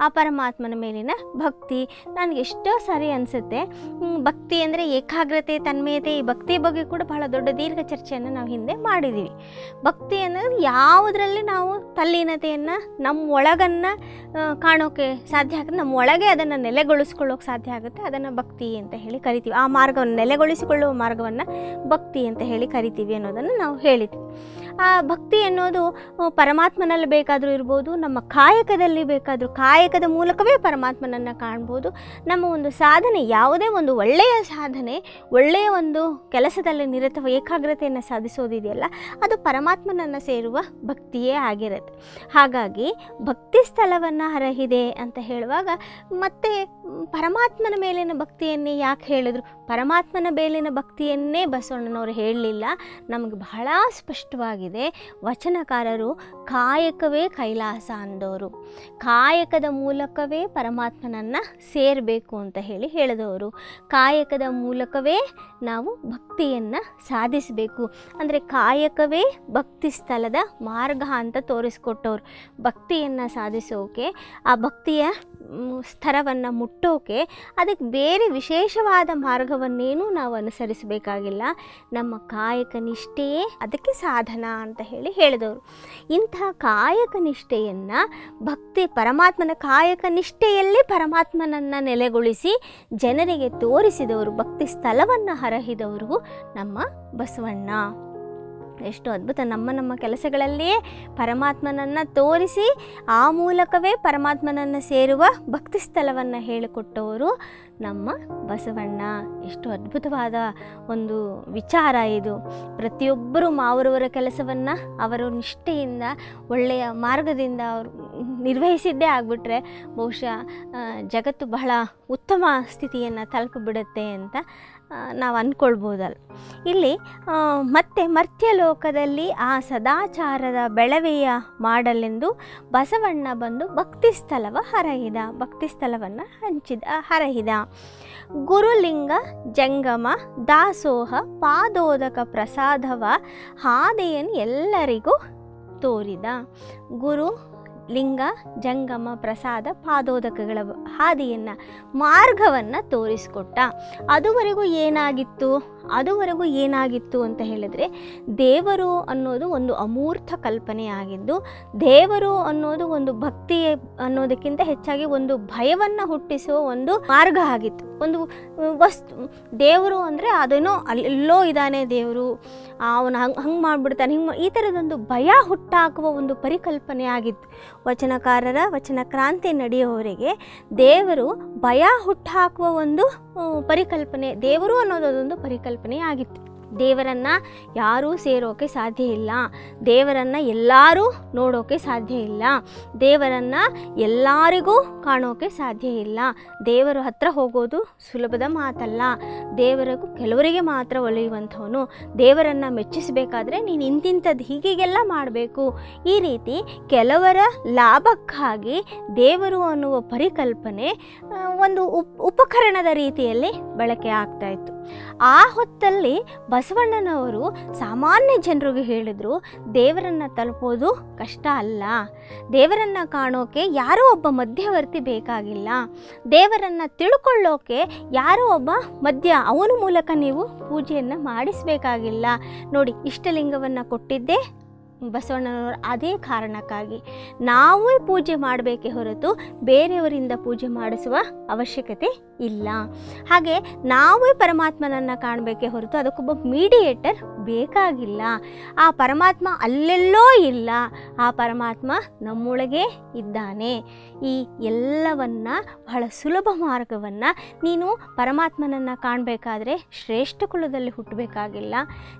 [SPEAKER 1] ಆ ಪರಮಾತ್ಮನ ಮೇಲಿನ ಭಕ್ತಿ. ನನಗೆ ಎಷ್ಟೋ ಸಾರಿ ಅನಿಸುತ್ತೆ ಭಕ್ತಿ ಅಂದರೆ ಏಕಾಗ್ರತೆ ತನ್ಮಯತೆ ಈ ಭಕ್ತಿ ಬಗ್ಗೆ ಕೂಡ ಬಹಳ ದೊಡ್ಡ ದೀರ್ಘ ಚರ್ಚೆಯನ್ನು ನಾವು ಹಿಂದೆ ಮಾಡಿದ್ದೀವಿ ಭಕ್ತಿ ಅನ್ನೋದು ಯಾವುದರಲ್ಲಿ ನಾವು ತಲ್ಲೀನತೆಯನ್ನು ನಮ್ಮ ಒಳಗನ್ನು ಆ, ಕಾಣೋಕೆ ಸಾಧ್ಯ ಆಗುತ್ತೆ ನಮ್ಮ ಒಳಗೆ ಅದನ್ನು ನೆಲೆಗೊಳಿಸ್ಕೊಳ್ಳೋಕೆ ಸಾಧ್ಯ ಆಗುತ್ತೆ ಅದನ್ನು ಭಕ್ತಿ ಅಂತ ಹೇಳಿ ಕರಿತೀವಿ. ಆ ಮಾರ್ಗವನ್ನು ನೆಲೆಗೊಳಿಸಿಕೊಳ್ಳುವ ಮಾರ್ಗವನ್ನು ಭಕ್ತಿ ಅಂತ ಹೇಳಿ ಕರಿತೀವಿ ಅನ್ನೋದನ್ನು ನಾವು ಹೇಳಿದ್ವಿ. ಆ ಭಕ್ತಿ ಅನ್ನೋದು ಪರಮಾತ್ಮನಲ್ಲಿ ಬೇಕಾದರೂ ಇರ್ಬೋದು, ನಮ್ಮ ಕಾಯಕದಲ್ಲಿ ಬೇಕಾದರೂ, ಕಾಯಕದ ಮೂಲಕವೇ ಪರಮಾತ್ಮನನ್ನು ಕಾಣ್ಬೋದು. ನಮ್ಮ ಒಂದು ಸಾಧನೆ ಯಾವುದೇ ಒಂದು ಒಳ್ಳೆಯ ಸಾಧನೆ, ಒಳ್ಳೆಯ ಒಂದು ಕೆಲಸದಲ್ಲಿ ನಿರತ ಏಕಾಗ್ರತೆಯನ್ನು ಸಾಧಿಸೋದಿದೆಯಲ್ಲ, ಅದು ಪರಮಾತ್ಮನನ್ನು ಸೇರುವ ಭಕ್ತಿಯೇ ಆಗಿರುತ್ತೆ. ಹಾಗಾಗಿ ಭಕ್ತಿ ಸ್ಥಳವನ್ನು ಹರಹಿದೆ ಅಂತ ಹೇಳುವಾಗ, ಮತ್ತೆ ಪರಮಾತ್ಮನ ಮೇಲಿನ ಭಕ್ತಿಯನ್ನೇ ಯಾಕೆ ಹೇಳಿದ್ರು? ಪರಮಾತ್ಮನ ಮೇಲಿನ ಭಕ್ತಿಯನ್ನೇ ಬಸವಣ್ಣನವರು ಹೇಳಲಿಲ್ಲ. ನಮಗೆ ಬಹಳ ಸ್ಪಷ್ಟವಾಗಿದೆ ವಚನಕಾರರು ಕಾಯಕವೇ ಕೈಲಾಸ ಅಂದವರು ಕಾಯಕದ ಮೂಲಕವೇ ಪರಮಾತ್ಮನನ್ನು ಸೇರಬೇಕು ಅಂತ ಹೇಳಿ ಹೇಳಿದವರು. ಕಾಯಕದ ಮೂಲಕವೇ ನಾವು ಭಕ್ತಿಯನ್ನು ಸಾಧಿಸಬೇಕು. ಅಂದರೆ ಕಾಯಕವೇ ಭಕ್ತಿ ಸ್ಥಳದ ಮಾರ್ಗ ಅಂತ ತೋರಿಸ್ಕೊಟ್ಟವ್ರು. ಭಕ್ತಿಯನ್ನು ಸಾಧಿಸೋಕೆ, ಆ ಭಕ್ತಿಯ ಸ್ತರವನ್ನು ಮುಟ್ಟೋಕೆ ಅದಕ್ಕೆ ಬೇರೆ ವಿಶೇಷವಾದ ಮಾರ್ಗವನ್ನೇನೂ ನಾವು ಅನುಸರಿಸಬೇಕಾಗಿಲ್ಲ. ನಮ್ಮ ಕಾಯಕ ನಿಷ್ಠೆಯೇ ಅದಕ್ಕೆ ಸಾಧನ ಅಂತ ಹೇಳಿ ಹೇಳಿದವರು. ಇಂತಹ ಕಾಯಕ ನಿಷ್ಠೆಯನ್ನು ಭಕ್ತಿ ಪರಮಾತ್ಮನ ಕಾಯಕ ನಿಷ್ಠೆಯಲ್ಲೇ ಪರಮಾತ್ಮನನ್ನು ನೆಲೆಗೊಳಿಸಿ ಜನರಿಗೆ ತೋರಿಸಿದವರು, ಭಕ್ತಿ ಸ್ಥಳವನ್ನು ಹರಹಿದವರು ನಮ್ಮ ಬಸವಣ್ಣ. ಎಷ್ಟು ಅದ್ಭುತ. ನಮ್ಮ ನಮ್ಮ ಕೆಲಸಗಳಲ್ಲಿಯೇ ಪರಮಾತ್ಮನನ್ನು ತೋರಿಸಿ ಆ ಮೂಲಕವೇ ಪರಮಾತ್ಮನನ್ನು ಸೇರುವ ಭಕ್ತಿ ಸ್ಥಳವನ್ನು ಹೇಳಿಕೊಟ್ಟವರು ನಮ್ಮ ಬಸವಣ್ಣ. ಎಷ್ಟು ಅದ್ಭುತವಾದ ಒಂದು ವಿಚಾರ ಇದು. ಪ್ರತಿಯೊಬ್ಬರು ಅವರವರ ಕೆಲಸವನ್ನು ಅವರ ನಿಷ್ಠೆಯಿಂದ, ಒಳ್ಳೆಯ ಮಾರ್ಗದಿಂದ ಅವರು ನಿರ್ವಹಿಸಿದ್ದೇ ಆಗಿಬಿಟ್ರೆ ಬಹುಶಃ ಜಗತ್ತು ಬಹಳ ಉತ್ತಮ ಸ್ಥಿತಿಯನ್ನು ತಲುಪಿಬಿಡುತ್ತೆ ಅಂತ ನಾವು ಅಂದ್ಕೊಳ್ಬೋದಲ್ಲ ಇಲ್ಲಿ ಮತ್ತೆ ಮರ್ತ್ಯಲೋಕದಲ್ಲಿ ಆ ಸದಾಚಾರದ ಬೆಳವೆಯ ಮಾಡಲೆಂದು ಬಸವಣ್ಣ ಬಂದು ಭಕ್ತಿ ಸ್ಥಳವ ಹರಹಿದ, ಭಕ್ತಿ ಸ್ಥಳವನ್ನು ಹಂಚಿದ, ಹರಹಿದ. ಗುರುಲಿಂಗ, ಜಂಗಮ, ದಾಸೋಹ, ಪಾದೋದಕ ಪ್ರಸಾದವ ಹಾದೆಯನ್ನು ಎಲ್ಲರಿಗೂ ತೋರಿದ. ಗುರು ಲಿಂಗ ಜಂಗಮ ಪ್ರಸಾದ ಪಾದೋದಕಗಳ ಹಾದಿಯನ್ನು ಮಾರ್ಗವನ್ನು ತೋರಿಸಿಕೊಟ್ಟ. ಅದುವರೆಗೂ ಏನಾಗಿತ್ತು? ಅದುವರೆಗೂ ಏನಾಗಿತ್ತು ಅಂತ ಹೇಳಿದರೆ ದೇವರು ಅನ್ನೋದು ಒಂದು ಅಮೂರ್ತ ಕಲ್ಪನೆ ಆಗಿದ್ದು ದೇವರು ಅನ್ನೋದು ಒಂದು ಭಕ್ತಿ ಅನ್ನೋದಕ್ಕಿಂತ ಹೆಚ್ಚಾಗಿ ಒಂದು ಭಯವನ್ನು ಹುಟ್ಟಿಸುವ ಒಂದು ಮಾರ್ಗ ಆಗಿತ್ತು. ಒಂದು ವಸ್ತು, ದೇವರು ಅಂದರೆ ಅದೇನೋ ಅಲ್ಲೆಲ್ಲೋ ಇದ್ದಾನೆ ದೇವರು, ಅವನು ಹಂಗೆ ಹಂಗೆ ಮಾಡಿಬಿಡ್ತಾನೆ, ಹಿಂಗೆ ಈ ಥರದೊಂದು ಭಯ ಹುಟ್ಟಾಕುವ ಒಂದು ಪರಿಕಲ್ಪನೆ ಆಗಿತ್ತು. ವಚನಕಾರರ ವಚನ ಕ್ರಾಂತಿ ನಡೆಯುವವರಿಗೆ ದೇವರು ಭಯ ಹುಟ್ಟಾಕುವ ಒಂದು ಪರಿಕಲ್ಪನೆ, ದೇವರು ಅನ್ನೋದೊಂದು ಪರಿಕಲ್ಪನೆ. ಆಗಿತ್ತು. ದೇವರನ್ನು ಯಾರೂ ಸೇರೋಕೆ ಸಾಧ್ಯ ಇಲ್ಲ. ದೇವರನ್ನು ಎಲ್ಲರೂ ನೋಡೋಕೆ ಸಾಧ್ಯ ಇಲ್ಲ. ದೇವರನ್ನು ಎಲ್ಲರಿಗೂ ಕಾಣೋಕೆ ಸಾಧ್ಯ ಇಲ್ಲ. ದೇವರ ಹತ್ರ ಹೋಗೋದು ಸುಲಭದ ಮಾತಲ್ಲ. ದೇವರಿಗೂ ಕೆಲವರಿಗೆ ಮಾತ್ರ ಒಲಿಯುವಂಥವನು. ದೇವರನ್ನು ಮೆಚ್ಚಿಸಬೇಕಾದ್ರೆ ನೀನು ಇಂತಿಂಥದ್ದು ಹೀಗೆಲ್ಲ ಮಾಡಬೇಕು. ಈ ರೀತಿ ಕೆಲವರ ಲಾಭಕ್ಕಾಗಿ ದೇವರು ಅನ್ನುವ ಪರಿಕಲ್ಪನೆ ಒಂದು ಉಪ್, ಉಪಕರಣದ ರೀತಿಯಲ್ಲಿ ಬಳಕೆ ಆಗ್ತಾ ಇತ್ತು. ಆ ಹೊತ್ತಲ್ಲಿ ಬಸವಣ್ಣನವರು ಸಾಮಾನ್ಯ ಜನರಿಗೆ ಹೇಳಿದರು, ದೇವರನ್ನು ತಲುಪೋದು ಕಷ್ಟ ಅಲ್ಲ. ದೇವರನ್ನು ಕಾಣೋಕೆ ಯಾರೋ ಒಬ್ಬ ಮಧ್ಯವರ್ತಿ ಬೇಕಾಗಿಲ್ಲ. ದೇವರನ್ನು ತಿಳ್ಕೊಳ್ಳೋಕೆ ಯಾರೋ ಒಬ್ಬ ಮಧ್ಯ, ಅವನ ಮೂಲಕ ನೀವು ಪೂಜೆಯನ್ನು ಮಾಡಿಸಬೇಕಾಗಿಲ್ಲ. ನೋಡಿ, ಇಷ್ಟಲಿಂಗವನ್ನು ಕೊಟ್ಟಿದ್ದೇ. ಬಸವಣ್ಣನವರು ಅದೇ ಕಾರಣಕ್ಕಾಗಿ ನಾವೇ ಪೂಜೆ ಮಾಡಬೇಕೇ ಹೊರತು ಬೇರೆಯವರಿಂದ ಪೂಜೆ ಮಾಡಿಸುವ ಅವಶ್ಯಕತೆ ಇಲ್ಲ. ಹಾಗೆ ನಾವೇ ಪರಮಾತ್ಮನನ್ನು ಕಾಣಬೇಕೇ ಹೊರತು ಅದಕ್ಕೊಬ್ಬ ಮೀಡಿಯೇಟರ್ ಬೇಕಾಗಿಲ್ಲ. ಆ ಪರಮಾತ್ಮ ಅಲ್ಲೆಲ್ಲೋ ಇಲ್ಲ. ಆ ಪರಮಾತ್ಮ ನಮ್ಮೊಳಗೆ ಇದ್ದಾನೆ. ಈ ಎಲ್ಲವನ್ನ ಬಹಳ ಸುಲಭ ಮಾರ್ಗವನ್ನು ನೀನು ಪರಮಾತ್ಮನನ್ನು ಕಾಣಬೇಕಾದ್ರೆ ಶ್ರೇಷ್ಠ ಕುಲದಲ್ಲಿ ಹುಟ್ಟಬೇಕಾಗಿಲ್ಲ.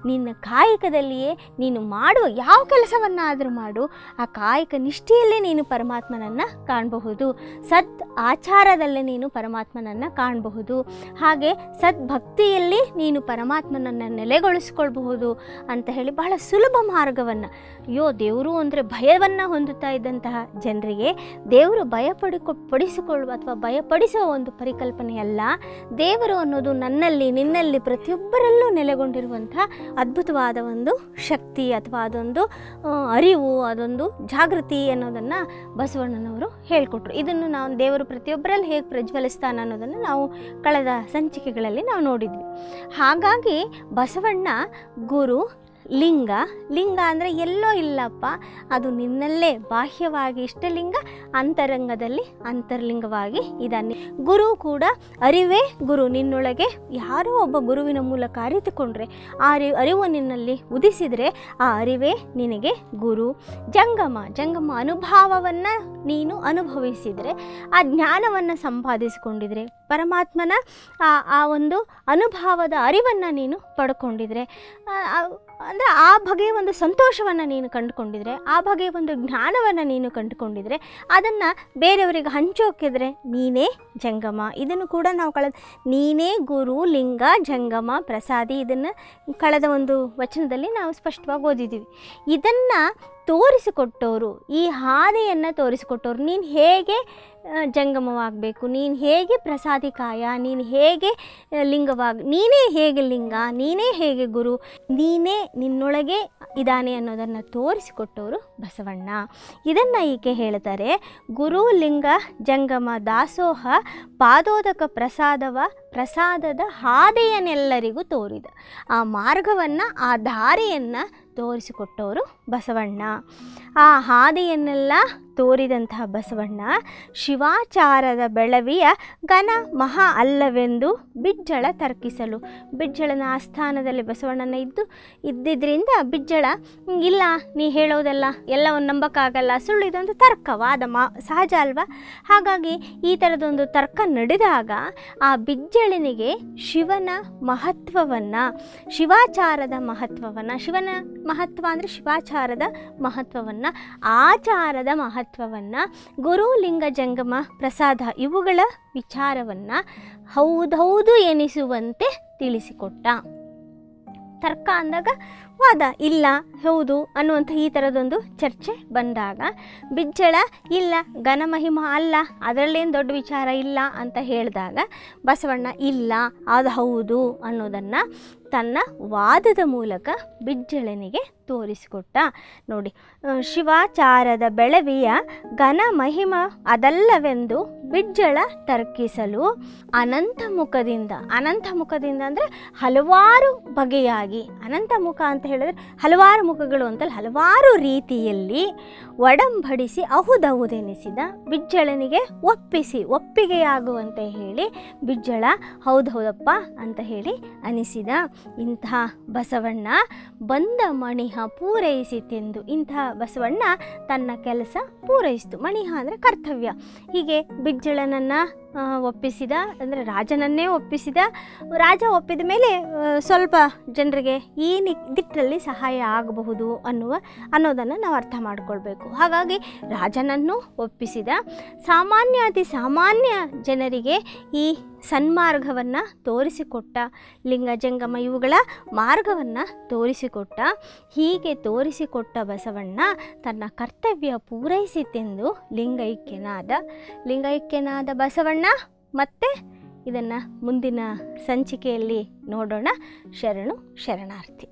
[SPEAKER 1] ನಿನ್ನ ಕಾಯಕದಲ್ಲಿಯೇ ನೀನು ಮಾಡುವ ಯಾವ ಕೆಲಸವನ್ನಾದರೂ ಮಾಡು. ಆ ಕಾಯಕ ನಿಷ್ಠೆಯಲ್ಲೇ ನೀನು ಪರಮಾತ್ಮನನ್ನು ಕಾಣಬಹುದು. ಸತ್ ಆಚಾರದಲ್ಲೇ ನೀನು ಪರಮಾತ್ಮನನ್ನು ಕಾಣಬಹುದು. ಹಾಗೆ ಸದ್ಭಕ್ತಿಯಲ್ಲಿ ನೀನು ಪರಮಾತ್ಮನನ್ನು ನೆಲೆಗೊಳಿಸ್ಕೊಳ್ಬಹುದು ಅಂತ ಹೇಳಿ ಬಹಳ ಸುಲಭ ಮಾರ್ಗವನ್ನು. ಅಯ್ಯೋ, ದೇವರು ಅಂದರೆ ಭಯವನ್ನು ಹೊಂದುತ್ತಾ ಇದ್ದಂತಹ ಜನರಿಗೆ ದೇವರು ಭಯಪಡಿಕೊ, ಪಡಿಸಿಕೊಳ್ಳುವ ಅಥವಾ ಭಯಪಡಿಸುವ ಒಂದು ಪರಿಕಲ್ಪನೆಯಲ್ಲ. ದೇವರು ಅನ್ನೋದು ನನ್ನಲ್ಲಿ, ನಿನ್ನಲ್ಲಿ ಪ್ರತಿಯೊಬ್ಬರಲ್ಲೂ ನೆಲೆಗೊಂಡಿರುವಂತಹ ಅದ್ಭುತವಾದ ಒಂದು ಶಕ್ತಿ ಅಥವಾ ಅದೊಂದು ಅರಿವು, ಅದೊಂದು ಜಾಗೃತಿ ಅನ್ನೋದನ್ನು ಬಸವಣ್ಣನವರು ಹೇಳಿಕೊಟ್ರು. ಇದನ್ನು ನಾವು ದೇವರು ಪ್ರತಿಯೊಬ್ಬರಲ್ಲಿ ಹೇಗೆ ಪ್ರಜ್ವಲಿಸ್ತಾನೆ ಅನ್ನೋದನ್ನು ನಾವು ಕಳೆದ ಸಂಚಿಕೆಗಳಲ್ಲಿ ನಾವು ನೋಡಿದ್ವಿ. ಹಾಗಾಗಿ ಬಸವಣ್ಣ ಗುರು ಲಿಂಗ ಲಿಂಗ ಅಂದರೆ ಎಲ್ಲೋ ಇಲ್ಲಪ್ಪ, ಅದು ನಿನ್ನಲ್ಲೇ ಬಾಹ್ಯವಾಗಿ ಇಷ್ಟಲಿಂಗ ಅಂತರಂಗದಲ್ಲಿ ಅಂತರ್ಲಿಂಗವಾಗಿ ಇದ್ದಾನೆ ಗುರು ಕೂಡ ಅರಿವೇ ಗುರು ನಿನ್ನೊಳಗೆ. ಯಾರೋ ಒಬ್ಬ ಗುರುವಿನ ಮೂಲಕ ಅರಿತುಕೊಂಡ್ರೆ, ಆ ಅರಿ, ಅರಿವು ನಿನ್ನಲ್ಲಿ ಉದಿಸಿದರೆ ಆ ಅರಿವೇ ನಿನಗೆ ಗುರು. ಜಂಗಮ ಜಂಗಮ ಅನುಭಾವವನ್ನು ನೀನು ಅನುಭವಿಸಿದರೆ, ಆ ಜ್ಞಾನವನ್ನು ಸಂಪಾದಿಸಿಕೊಂಡಿದ್ರೆ, ಪರಮಾತ್ಮನ ಆ ಆ ಒಂದು ಅನುಭವದ ಅರಿವನ್ನು ನೀನು ಪಡ್ಕೊಂಡಿದ್ರೆ ಅಂದರೆ ಆ ಬಗೆಯ ಒಂದು ಸಂತೋಷವನ್ನು ನೀನು ಕಂಡುಕೊಂಡಿದ್ರೆ, ಆ ಬಗೆಯ ಒಂದು ಜ್ಞಾನವನ್ನು ನೀನು ಕಂಡುಕೊಂಡಿದ್ರೆ, ಅದನ್ನು ಬೇರೆಯವರಿಗೆ ಹಂಚೋಕಿದ್ರೆ ನೀನೇ ಜಂಗಮ. ಇದನ್ನು ಕೂಡ ನಾವು ಕಳೆದ, ನೀನೇ ಗುರು, ಲಿಂಗ, ಜಂಗಮ, ಪ್ರಸಾದಿ ಇದನ್ನು ಕಳೆದ ಒಂದು ವಚನದಲ್ಲಿ ನಾವು ಸ್ಪಷ್ಟವಾಗಿ ಓದಿದ್ದೀವಿ. ಇದನ್ನು ತೋರಿಸಿಕೊಟ್ಟವರು ಈ ಹಾದಿಯನ್ನು ತೋರಿಸಿಕೊಟ್ಟವರು ನೀನು ಹೇಗೆ ಜಂಗಮವಾಗಬೇಕು, ನೀನು ಹೇಗೆ ಪ್ರಸಾದಿಕಾಯ, ನೀನು ಹೇಗೆ ಲಿಂಗವಾಗ, ನೀನೇ ಹೇಗೆ ಲಿಂಗ, ನೀನೇ ಹೇಗೆ ಗುರು, ನೀನೇ ನಿನ್ನೊಳಗೆ ಇದ್ದಾನೆ ಅನ್ನೋದನ್ನು ತೋರಿಸಿಕೊಟ್ಟವರು ಬಸವಣ್ಣ. ಇದನ್ನು ಈಕೆ ಹೇಳ್ತಾರೆ, ಗುರು ಲಿಂಗ ಜಂಗಮ ದಾಸೋಹ ಪಾದೋದಕ ಪ್ರಸಾದವ ಪ್ರಸಾದದ ಹಾದೆಯನ್ನೆಲ್ಲರಿಗೂ ತೋರಿದ. ಆ ಮಾರ್ಗವನ್ನು, ಆ ದಾರಿಯನ್ನು ತೋರಿಸಿಕೊಟ್ಟವರು ಬಸವಣ್ಣ. ಆ ಹಾದಿಯನ್ನೆಲ್ಲ ತೋರಿದಂತಹ ಬಸವಣ್ಣ ಶಿವಾಚಾರದ ಬೆಳವಿಯ ಘನ ಮಹಾ ಅಲ್ಲವೆಂದು ಬಿಜ್ಜಳ ತರ್ಕಿಸಲು. ಬಿಜ್ಜಳನ ಆಸ್ಥಾನದಲ್ಲಿ ಬಸವಣ್ಣನ ಇದ್ದು ಇದ್ದಿದ್ದರಿಂದ ಬಿಜ್ಜಳ ಇಲ್ಲ, ನೀ ಹೇಳೋದಲ್ಲ, ಎಲ್ಲವನ್ನು ನಂಬಕ್ಕಾಗಲ್ಲ, ಸುಳ್ಳು ಇದೊಂದು ತರ್ಕ ವಾದ ಮಾ, ಸಹಜ ಅಲ್ವಾ? ಹಾಗಾಗಿ ಈ ಥರದೊಂದು ತರ್ಕ ನಡೆದಾಗ ಆ ಬಿಜ್ಜಳನಿಗೆ ಶಿವನ ಮಹತ್ವವನ್ನು, ಶಿವಾಚಾರದ ಮಹತ್ವವನ್ನು, ಶಿವನ ಮಹತ್ವ ಅಂದರೆ ಶಿವಾಚಾರದ ಮಹತ್ವವನ್ನು, ಆಚಾರದ ಮಹತ್ವವನ್ನು, ಗುರು, ಲಿಂಗ, ಜಂಗಮ, ಪ್ರಸಾದ ಇವುಗಳ ವಿಚಾರವನ್ನು ಹೌದೌದು ಎನಿಸುವಂತೆ ತಿಳಿಸಿಕೊಟ್ಟ. ತರ್ಕ ಅಂದಾಗ ವಾದ, ಇಲ್ಲ, ಹೌದು ಅನ್ನುವಂಥ ಈ ಥರದೊಂದು ಚರ್ಚೆ ಬಂದಾಗ ಬಿಜ್ಜಳ, ಇಲ್ಲ ಘನಮಹಿಮ ಅಲ್ಲ, ಅದರಲ್ಲೇನು ದೊಡ್ಡ ವಿಚಾರ ಇಲ್ಲ ಅಂತ ಹೇಳಿದಾಗ ಬಸವಣ್ಣ, ಇಲ್ಲ, ಅದು ಹೌದು ಅನ್ನೋದನ್ನು ತನ್ನ ವಾದದ ಮೂಲಕ ಬಿಜ್ಜಳನಿಗೆ ತೋರಿಸಿಕೊಟ್ಟ. ನೋಡಿ ಶಿವಾಚಾರದ ಬೆಳವಿಯ ಘನ ಮಹಿಮ ಅದಲ್ಲವೆಂದು ಬಿಜ್ಜಳ ತರ್ಕಿಸಲು ಅನಂತ ಮುಖದಿಂದ ಅನಂತ ಮುಖದಿಂದ ಅಂದರೆ ಹಲವಾರು ಬಗೆಯಾಗಿ, ಅನಂತ ಮುಖ ಅಂತ ಹೇಳಿದ್ರೆ ಹಲವಾರು ಮುಖಗಳು ಅಂತಲ್ಲಿ, ಹಲವಾರು ರೀತಿಯಲ್ಲಿ ಒಡಂಬಡಿಸಿ ಅಹುದಹುದೆನಿಸಿದ ಬಿಜ್ಜಳನಿಗೆ ಒಪ್ಪಿಸಿ, ಒಪ್ಪಿಗೆಯಾಗುವಂತೆ ಹೇಳಿ ಬಿಜ್ಜಳ ಹೌದು ಹೌದಪ್ಪ ಅಂತ ಹೇಳಿ ಅನಿಸಿದ ಇಂಥ ಬಸವಣ್ಣ ಬಂದ ಮಣಿಹ ಪೂರೈಸಿತೆಂದು ಇಂತಹ ಬಸವಣ್ಣ ತನ್ನ ಕೆಲಸ ಪೂರೈಸಿತು. ಮಣಿಹ ಅಂದರೆ ಕರ್ತವ್ಯ. ಹೀಗೆ ಬಿಜ್ಜಳನನ್ನು ಒಪ್ಪಿಸಿದ, ಅಂದರೆ ರಾಜನನ್ನೇ ಒಪ್ಪಿಸಿದ. ರಾಜ ಒಪ್ಪಿದ ಮೇಲೆ ಸ್ವಲ್ಪ ಜನರಿಗೆ ಈ ನಿ ದಿಟ್ಟಲ್ಲಿ ಸಹಾಯ ಆಗಬಹುದು ಅನ್ನುವ, ಅನ್ನೋದನ್ನು ನಾವು ಅರ್ಥ ಮಾಡಿಕೊಳ್ಬೇಕು. ಹಾಗಾಗಿ ರಾಜನನ್ನು ಒಪ್ಪಿಸಿದ. ಸಾಮಾನ್ಯ ಅತಿ ಸಾಮಾನ್ಯ ಜನರಿಗೆ ಈ ಸನ್ಮಾರ್ಗವನ್ನು ತೋರಿಸಿಕೊಟ್ಟ ಲಿಂಗ ಜಂಗಮ ಇವುಗಳ ಮಾರ್ಗವನ್ನು ತೋರಿಸಿಕೊಟ್ಟ, ಹೀಗೆ ತೋರಿಸಿಕೊಟ್ಟ ಬಸವಣ್ಣ ತನ್ನ ಕರ್ತವ್ಯ ಪೂರೈಸಿತೆಂದು ಲಿಂಗೈಕ್ಯನಾದ ಲಿಂಗೈಕ್ಯನಾದ ಬಸವಣ್ಣ ಮತ್ತೆ ಇದನ್ನು ಮುಂದಿನ ಸಂಚಿಕೆಯಲ್ಲಿ ನೋಡೋಣ. ಶರಣು ಶರಣಾರ್ಥಿ.